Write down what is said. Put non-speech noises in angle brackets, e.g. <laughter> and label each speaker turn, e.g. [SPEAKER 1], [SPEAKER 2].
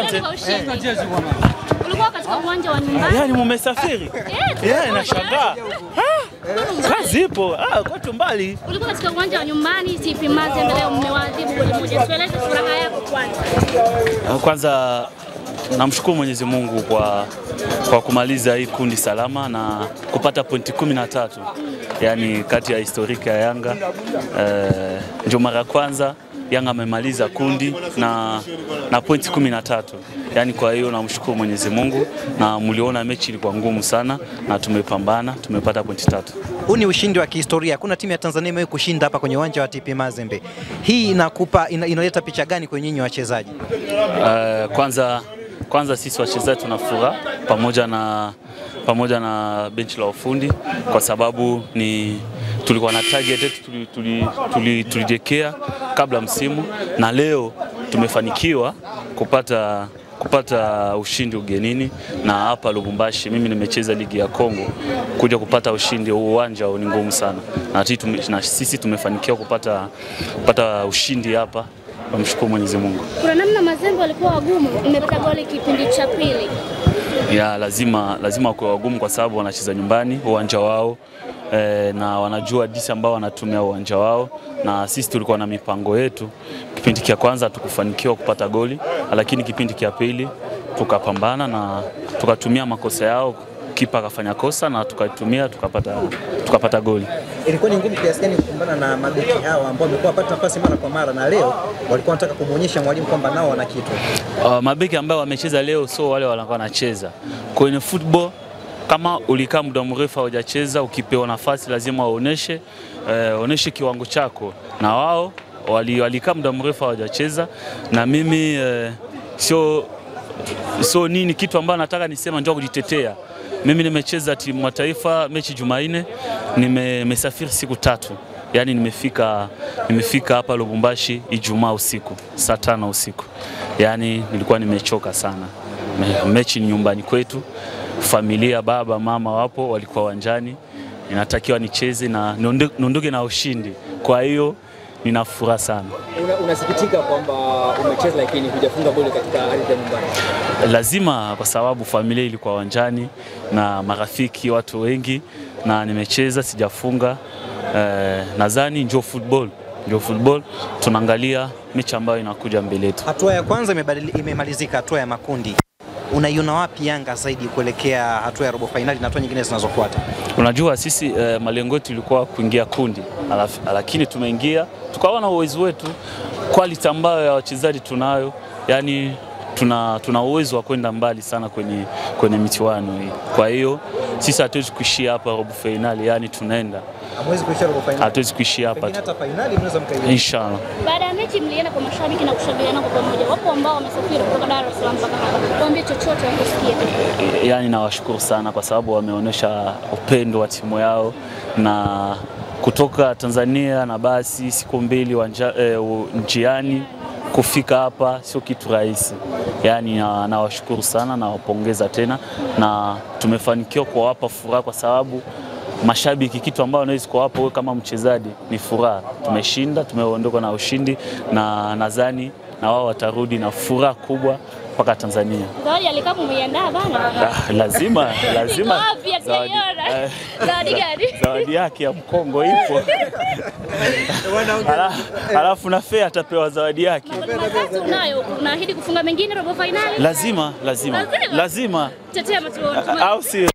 [SPEAKER 1] Asante.
[SPEAKER 2] Ulikuwa katika uwanja wa nyumbani.
[SPEAKER 1] Yaani mumesafiri?
[SPEAKER 2] Eh,
[SPEAKER 1] Yeah, nashangaa. Ah, Kazi ipo. Ah, kwetu mbali.
[SPEAKER 2] Ulikuwa katika uwanja wa nyumbani TP Mazembe leo mmewaadhibu goli moja. Tueleze furaha yako kwanza.
[SPEAKER 1] Ah, Kwanza namshukuru Mwenyezi Mungu kwa, kwa kumaliza hii kundi salama na kupata pointi kumi na tatu yaani kati ya historika ya Yanga eh, ndio mara ya kwanza Yanga amemaliza kundi na, na pointi kumi na tatu yaani, kwa hiyo namshukuru Mwenyezi Mungu, na mliona mechi ilikuwa ngumu sana na tumepambana, tumepata pointi tatu.
[SPEAKER 3] Huu ni ushindi wa kihistoria. Hakuna timu ya Tanzania imewahi kushinda hapa kwenye uwanja wa TP Mazembe. Hii inakupa ina, inaleta picha gani kwenye nyinyi wachezaji?
[SPEAKER 1] Uh, kwanza, kwanza sisi wachezaji tuna furaha pamoja na, pamoja na benchi la ufundi kwa sababu ni tulikuwa na target yetu tuli, tuli, tulijiwekea kabla msimu na leo tumefanikiwa kupata kupata ushindi ugenini na hapa Lubumbashi. Mimi nimecheza ligi ya Kongo, kuja kupata ushindi uwanja ni ngumu sana, na, sisi tume, na sisi tumefanikiwa kupata, kupata ushindi hapa. Namshukuru Mwenyezi Mungu.
[SPEAKER 2] Kuna namna Mazembe walikuwa wagumu, mmepata goli kipindi cha pili.
[SPEAKER 1] Ya lazima lazima kwa wagumu kwa sababu wanacheza nyumbani uwanja wao e, na wanajua disi ambao wanatumia uwanja wao, na sisi tulikuwa na mipango yetu. Kipindi cha kwanza tukufanikiwa kupata goli, lakini kipindi cha pili tukapambana na tukatumia makosa yao, kipa akafanya kosa na tukaitumia tukapata, tukapata goli.
[SPEAKER 3] Ilikuwa ni ngumu kiasi gani kukumbana na mabeki hawa ambao wamekuwa wapata nafasi mara kwa mara, na leo walikuwa wanataka kumwonyesha mwalimu kwamba nao wana kitu.
[SPEAKER 1] Uh, mabeki ambao wamecheza leo sio wale walikuwa wanacheza kwenye football. Kama ulikaa muda mrefu hujacheza, ukipewa nafasi lazima uoneshe eh, oneshe kiwango chako, na wao wali- walikaa muda mrefu hawajacheza, na mimi eh, sio sio nini kitu ambacho nataka nisema njoo kujitetea. Mimi nimecheza timu wa taifa mechi Jumanne, nime- nimesafiri siku tatu, yaani nimefika nimefika hapa Lubumbashi Ijumaa usiku saa tano usiku, yaani nilikuwa nimechoka sana. Me- Mechi ni nyumbani kwetu, familia, baba mama wapo, walikuwa uwanjani, inatakiwa nicheze na niondoke na ushindi, kwa hiyo nina furaha sana.
[SPEAKER 4] Una- Unasikitika kwamba umecheza lakini hujafunga goli katika ardhi ya nyumbani.
[SPEAKER 1] lazima kwa sababu familia ilikuwa uwanjani na marafiki, watu wengi, na nimecheza sijafunga. Eh, nadhani ndio football, ndio football. Tunaangalia mechi ambayo inakuja mbele yetu.
[SPEAKER 3] Hatua ya kwanza imemalizika, hatua ya makundi. Unaiona wapi Yanga zaidi kuelekea hatua ya robo fainali na hatua nyingine zinazofuata?
[SPEAKER 1] Unajua sisi eh, malengo yetu ilikuwa kuingia kundi, lakini tumeingia tukaona uwezo wetu, quality ambayo ya wachezaji tunayo, yani tuna, tuna uwezo wa kwenda mbali sana kwenye, kwenye michuano hii. Kwa hiyo sisi hatuwezi kuishia hapa robo fainali, yani tunaenda, hatuwezi kuishia hapa tu. Inshallah.
[SPEAKER 2] Baada ya mechi mlienda kwa mashabiki na kushabiana kwa pamoja. Wapo ambao wamesafiri kutoka Dar es Salaam mpaka hapa. Tuambie chochote wakisikia.
[SPEAKER 1] yani nawashukuru sana kwa sababu wameonyesha upendo wa timu yao na kutoka Tanzania na basi siku mbili wanja, e, njiani kufika hapa sio kitu rahisi. Yani na- nawashukuru sana, nawapongeza tena, na tumefanikiwa kuwapa furaha kwa sababu mashabiki, kitu ambayo wanaweza kuwapa wewe kama mchezaji ni furaha. Tumeshinda, tumeondoka na ushindi, na nadhani na wao watarudi na furaha kubwa mpaka Tanzania.
[SPEAKER 2] Zawadi alikapo umeiandaa bana.
[SPEAKER 1] Ah, lazima <laughs> lazima
[SPEAKER 2] wapi?
[SPEAKER 1] zawadi, eh,
[SPEAKER 2] Zawadi gani?
[SPEAKER 1] zawadi yake ya mkongo ipo, alafu na Fea atapewa zawadi yake.
[SPEAKER 2] Matatu unayo. Unaahidi kufunga mengine robo
[SPEAKER 1] finali? Lazima
[SPEAKER 2] lazima
[SPEAKER 1] Lazima?
[SPEAKER 2] Tetea matumaini.
[SPEAKER 1] au sio?